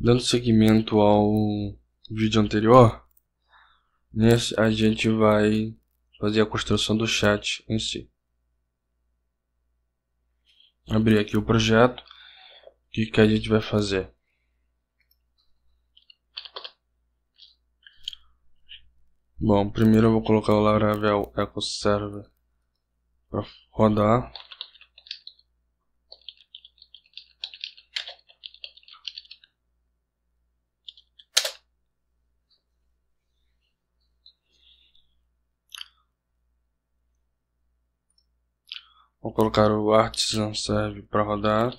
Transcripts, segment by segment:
Dando seguimento ao vídeo anterior, nesse a gente vai fazer a construção do chat em si. Abrir aqui o projeto, o que, que a gente vai fazer? Bom, primeiro eu vou colocar o Laravel Echo Server para rodar. Vou colocar o Artisan Serve para rodar.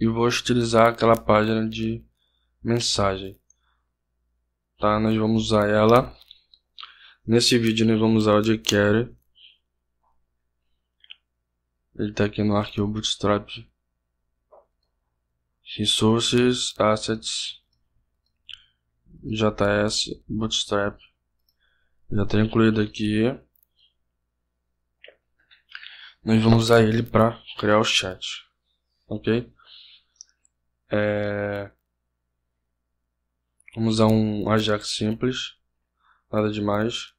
E vou utilizar aquela página de mensagem. Tá, nós vamos usar ela. Nesse vídeo nós vamos usar o jQuery. Ele está aqui no arquivo Bootstrap. Resources, Assets, JS, Bootstrap. Já está incluído aqui. Nós vamos usar ele para criar o chat. Ok? É... Vamos usar um Ajax simples, nada demais.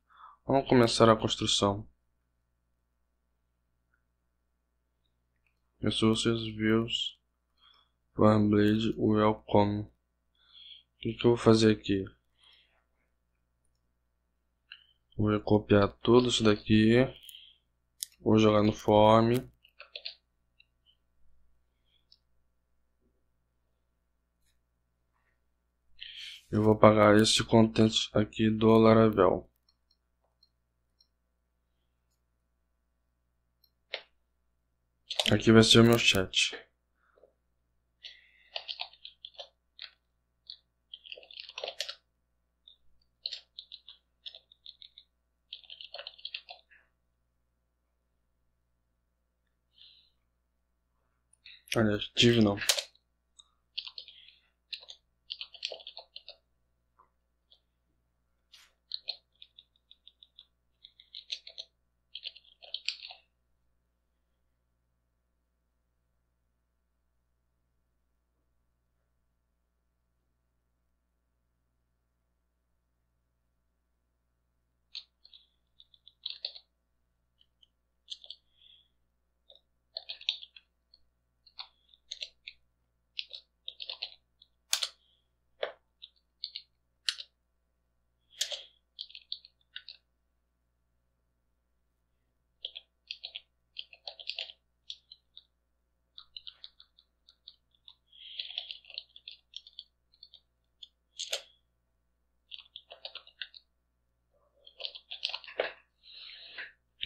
Vamos começar a construção. Resources, Views, Warmblade, Welcome. O que, que eu vou fazer aqui? Vou copiar tudo isso daqui. Vou jogar no form. Eu vou pagar esse content aqui do Laravel. Aqui vai ser o meu chat. Ale dziwną.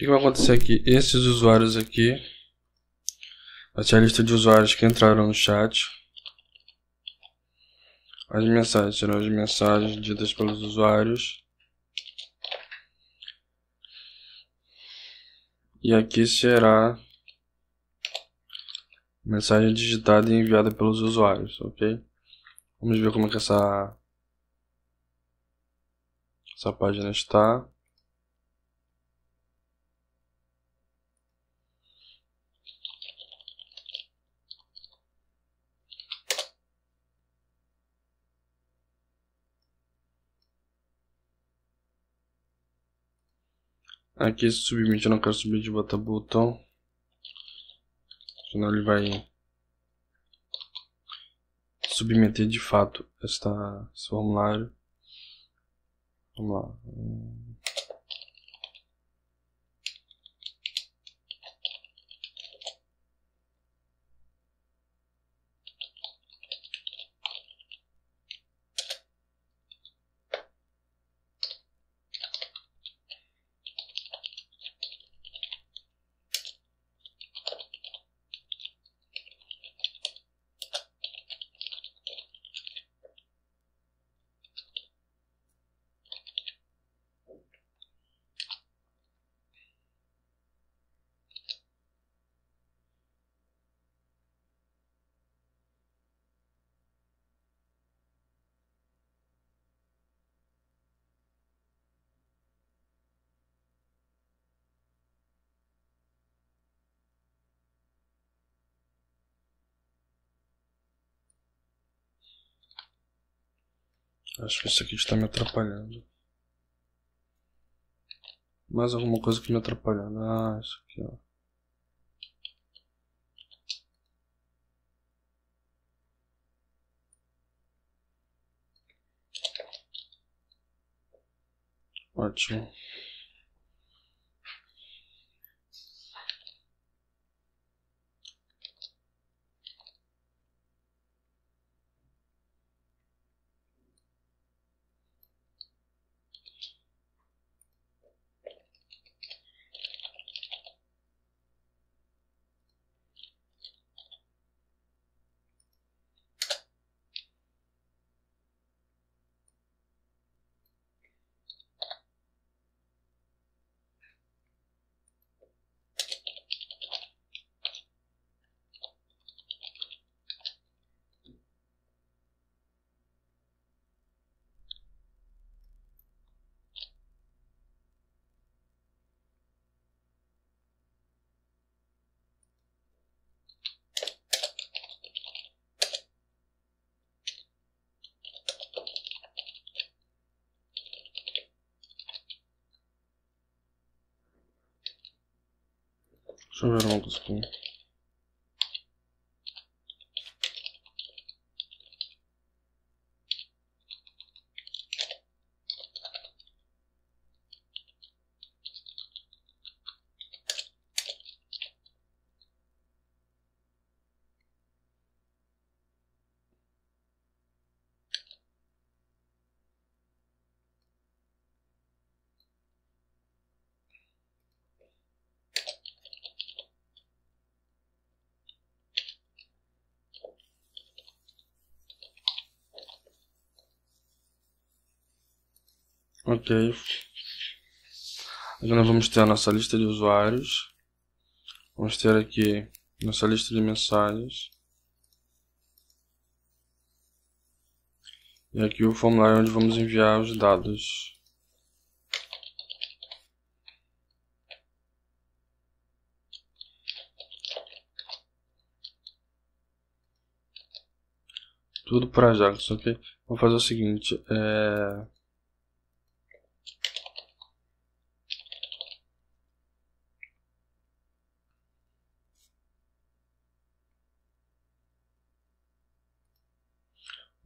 O que vai acontecer aqui? Esses usuários aqui. Vai ser a lista de usuários que entraram no chat. As mensagens serão as mensagens ditas pelos usuários. E aqui será mensagem digitada e enviada pelos usuários, ok? Vamos ver como é que essa, essa página está. Aqui esse submit eu não quero subir de botar botão. Senão ele vai submeter de fato esta, esse formulário. Vamos lá. Acho que isso aqui está me atrapalhando. Mais alguma coisa que me atrapalhando. Ah, isso aqui, ó. Ótimo. Deixa eu ver uma coisa aqui. Ok. Agora vamos ter a nossa lista de usuários. Vamos ter aqui nossa lista de mensagens. E aqui o formulário onde vamos enviar os dados. Tudo para Ajax, ok? Vou fazer o seguinte, é...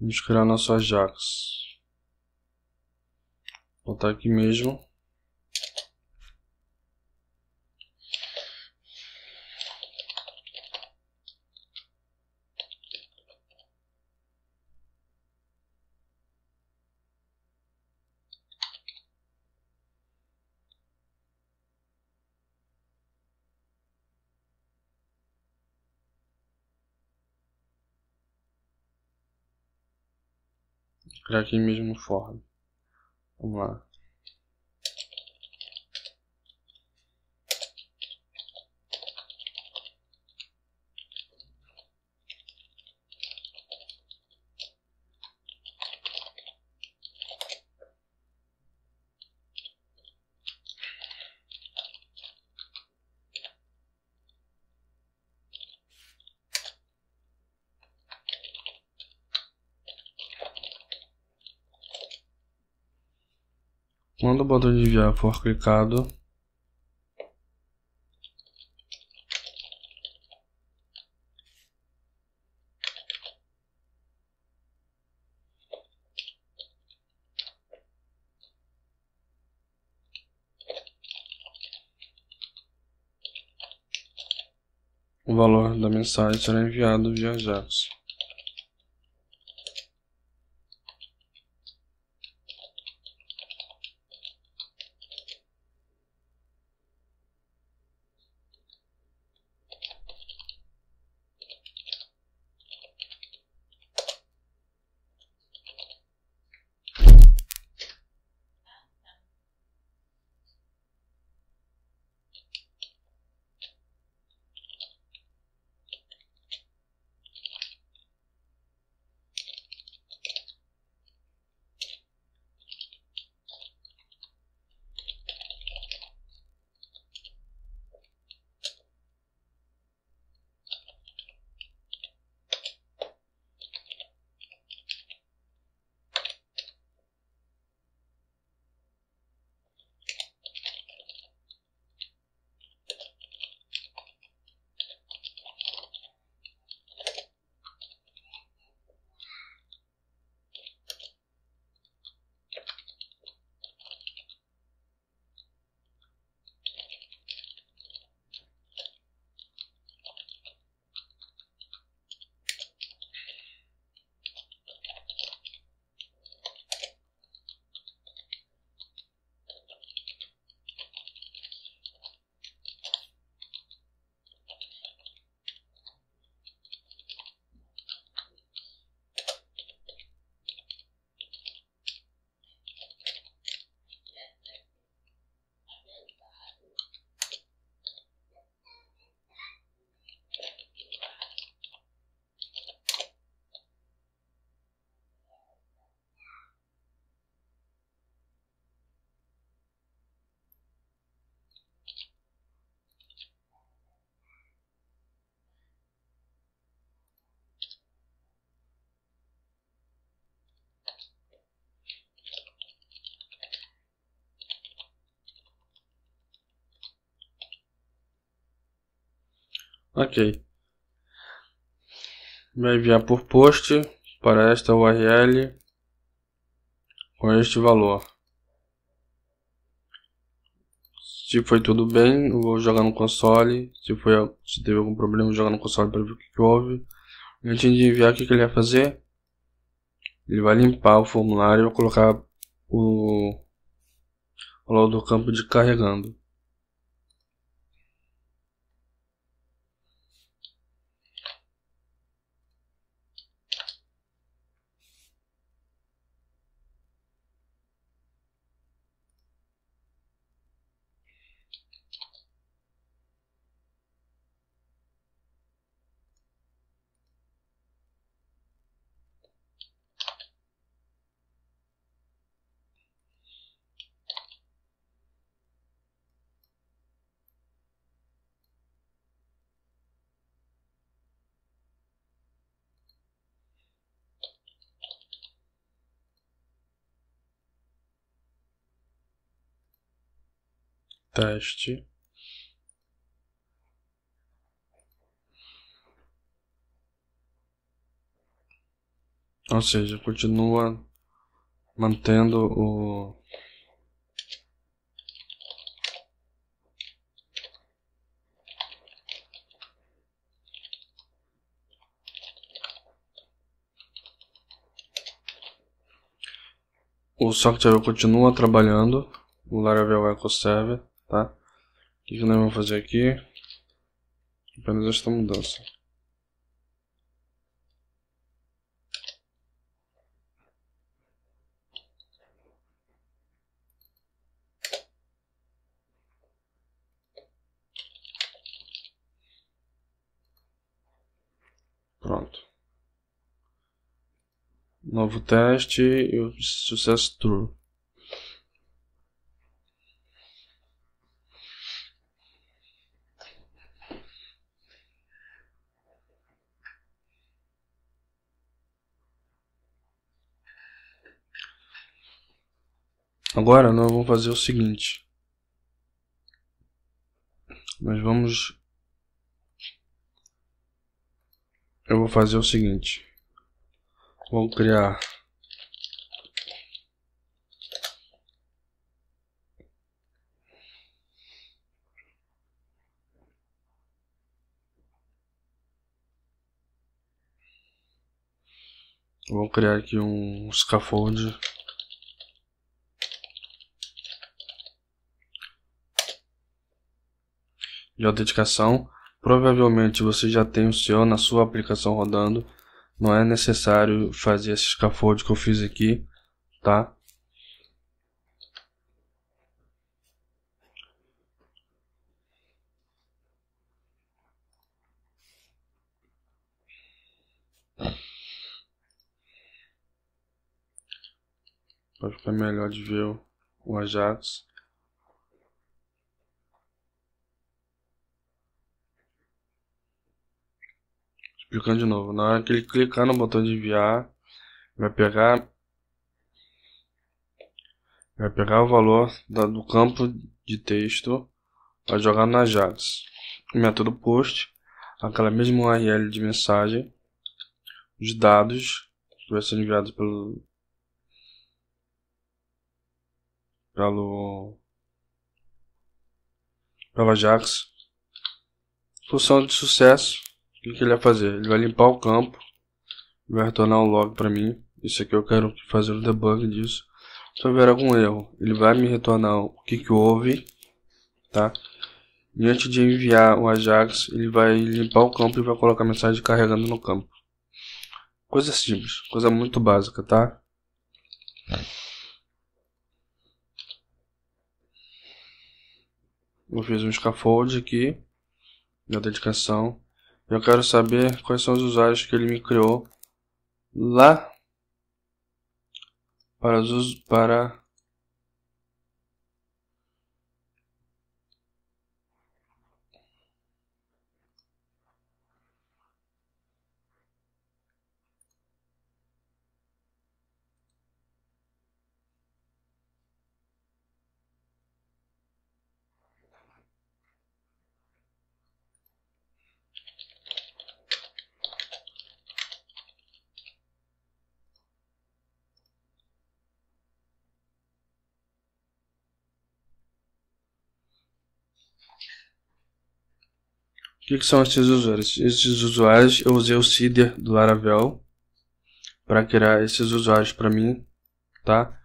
Vamos criar nosso Ajax. Vou botar aqui mesmo. Criar aqui mesmo forma. Vamos lá. Quando o botão de enviar for clicado, o valor da mensagem será enviado via JAX. Ok. Vai enviar por post para esta URL com este valor. Se foi tudo bem, eu vou jogar no console. Se, foi, se teve algum problema, vou jogar no console para ver o que, que houve. Antes de enviar, o que, que ele vai fazer? Ele vai limpar o formulário e vai colocar o valor do campo de carregando. Teste. Ou seja, continua mantendo o o software continua trabalhando o Laravel Echo Server tá? O que, nós vamos fazer aqui? Apenas esta mudança. Pronto. Novo teste e sucesso true. Agora nós vamos fazer o seguinte. Nós vamos. Eu vou fazer o seguinte. Vou criar. Vou criar aqui um scaffold de autenticação. Provavelmente você já tem o seu na sua aplicação rodando. Não é necessário fazer esse scaffold que eu fiz aqui, tá? Para ficar melhor de ver o Ajax. Explicando de novo, na hora que ele clicar no botão de enviar, vai pegar vai pegar o valor da, do campo de texto vai jogar na Ajax. Método post, aquela mesma URL de mensagem, os dados que vai ser enviados pelo pelo pela Ajax. Função de sucesso o que, que ele vai fazer? Ele vai limpar o campo, vai retornar um log para mim. Isso aqui eu quero fazer o debug disso. Se houver algum erro, ele vai me retornar o que, que houve, tá? E antes de enviar o Ajax, ele vai limpar o campo e vai colocar a mensagem carregando no campo. Coisa simples, coisa muito básica, tá? Eu fiz um scaffold aqui, na dedicação. Eu quero saber quais são os usuários que ele me criou lá para os para que, que são esses usuários? Esses usuários, eu usei o seeder do Laravel para criar esses usuários para mim, tá?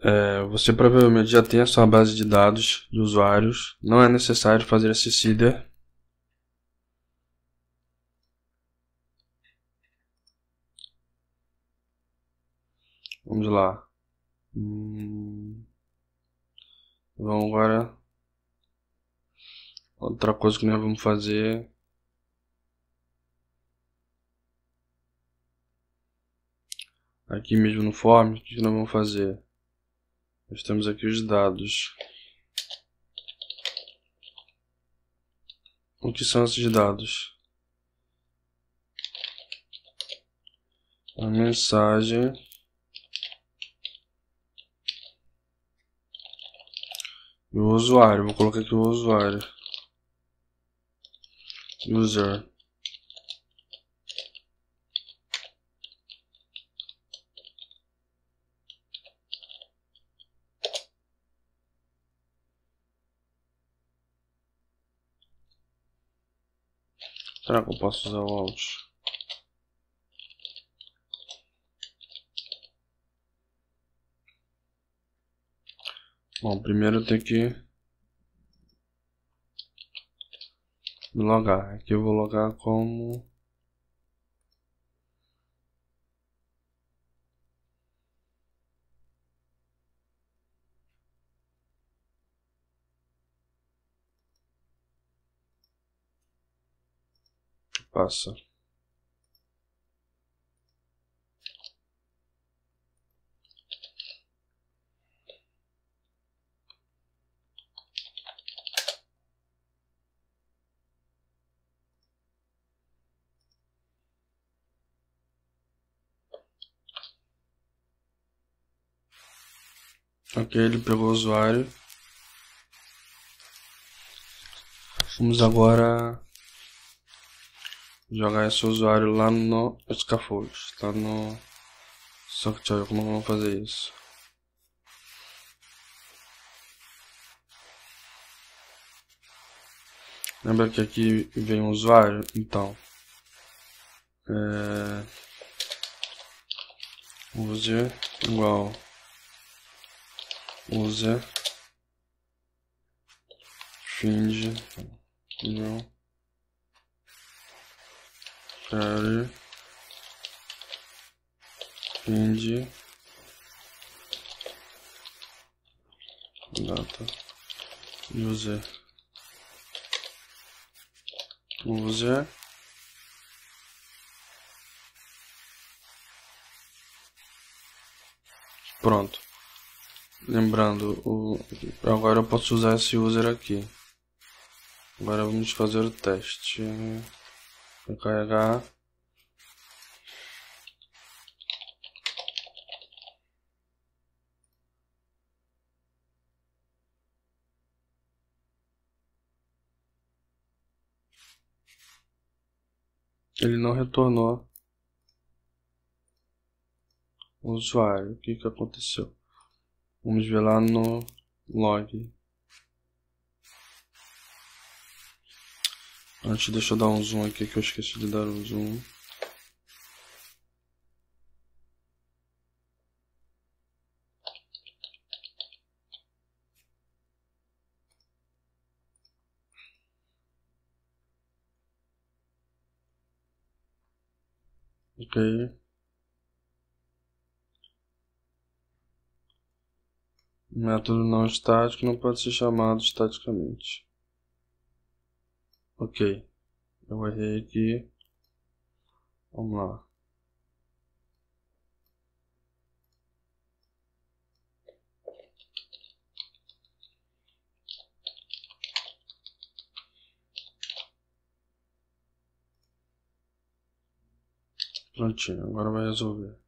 É, você provavelmente já tem a sua base de dados de usuários, não é necessário fazer esse seeder. Vamos lá. Hum, vamos agora. Outra coisa que nós vamos fazer aqui mesmo no form, o que nós vamos fazer? Nós temos aqui os dados. O que são esses dados? A mensagem e o usuário. Vou colocar aqui o usuário. User. Será que eu posso usar o alt? Bom, primeiro eu tenho que logar. Aqui eu vou logar como passa. Ok, ele pegou o usuário. Vamos agora jogar esse usuário lá no scaffold, tá no ver como vamos fazer isso. Lembra que aqui vem o usuário? Então, é, user igual user find não. Carry Find Data User User Pronto. Lembrando, o, agora eu posso usar esse user aqui. Agora vamos fazer o teste. Vou carregar. Ele não retornou o usuário. O que, que aconteceu? Vamos ver lá no log. Antes deixa eu dar um zoom aqui que eu esqueci de dar um zoom. Ok. Método não estático não pode ser chamado estaticamente. Ok. Eu errei aqui. Vamos lá. Prontinho, agora vai resolver.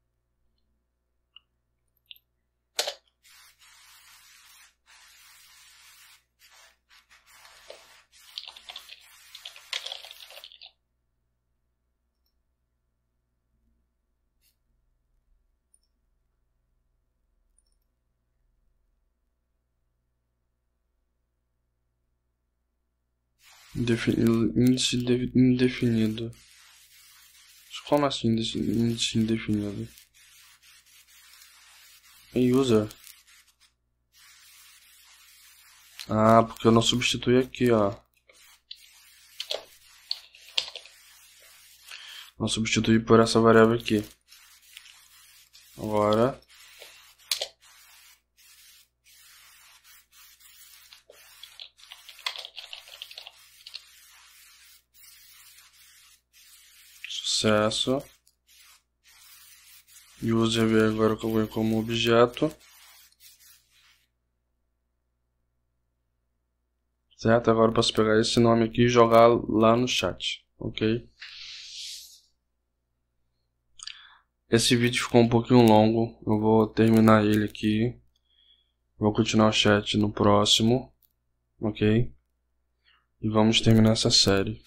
Índice indefinido. Como assim índice indefinido? Em user. Ah, porque eu não substituí aqui, ó. Não substituí por essa variável aqui. Agora sucesso. User agora que eu vou como objeto. Certo? Agora eu posso pegar esse nome aqui e jogar lá no chat. Ok? Esse vídeo ficou um pouquinho longo. Eu vou terminar ele aqui. Vou continuar o chat no próximo. Ok? E vamos terminar essa série.